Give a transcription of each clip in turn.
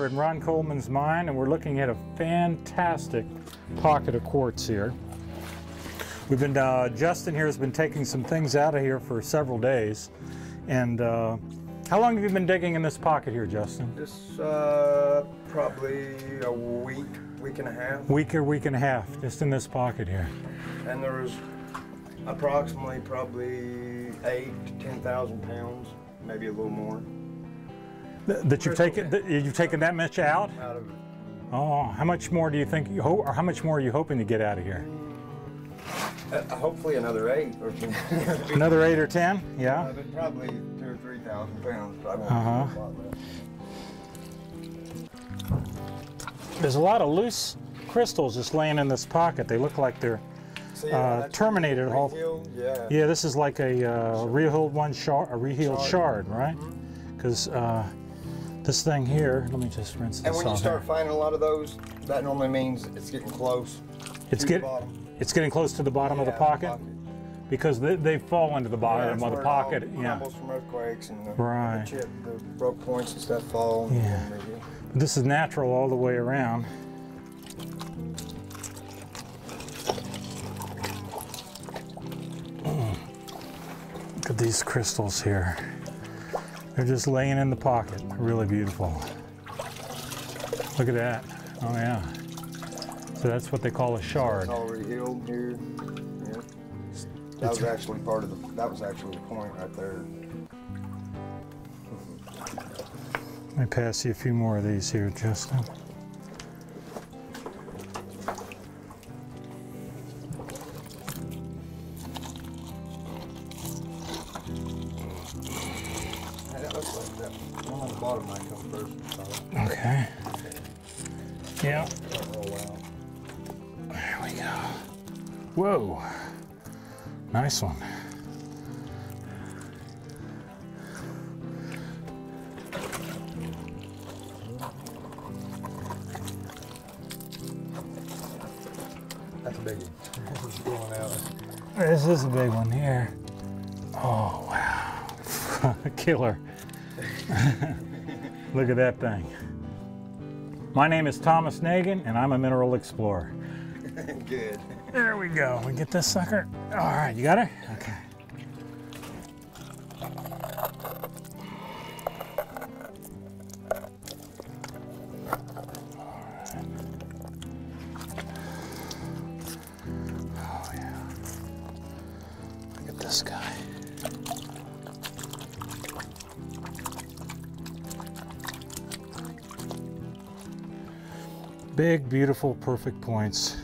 We're in Ron Coleman's mine and we're looking at a fantastic pocket of quartz here. We've been, uh, Justin here has been taking some things out of here for several days. And uh, how long have you been digging in this pocket here, Justin? This uh, probably a week, week and a half, Week or week and a half, just in this pocket here. and there was approximately probably eight to ten thousand pounds, maybe a little more, Th- That you've taken, that you've taken that much out? out of it. Oh, how much more do you think you hope, or how much more are you hoping to get out of here? Uh, hopefully another eight or ten. Another eight or ten? Uh, Yeah. but probably two or three thousand pounds. But I won't a lot less. There's a lot of loose crystals just laying in this pocket. They look like they're See, Uh, terminated all- Yeah. Yeah, this is like a uh, rehealed one shard, a rehealed shard, Shard. right? Because uh, this thing here, let me just rinse this And when you start here. finding a lot of those, that normally means it's getting close. It's to get, the bottom. it's getting close to the bottom of the Yeah, pocket because they, they fall into the bottom that's of the pocket. Yeah, from earthquakes and the, Right. the chip, the broke points and stuff fall. Yeah. this is natural all the way around. Look at these crystals here. They're just laying in the pocket. Really beautiful. Look at that. Oh yeah. So that's what they call a shard. It's all rehealed here. Yeah. That was actually part of the. That was actually the point right there. Let me pass you a few more of these here, Justin. One bottom might come first. Okay. Yeah. that'll roll out. There we go. Whoa. Nice one. That's a blowing out. This is a big one here. Oh, wow. Killer. Look at that thing. My name is Thomas Nagin, and I'm a mineral explorer. Good. There we go. We get this sucker. All right, you got it? Okay. Oh, yeah. Look at this guy. Big, beautiful, perfect points.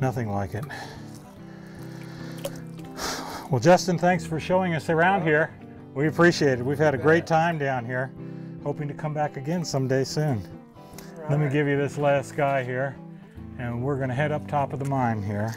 Nothing like it. Well, Justin, thanks for showing us around here. We appreciate it. We've had a great time down here. Hoping to come back again someday soon. Let me give you this last guy here, and we're going to head up top of the mine here.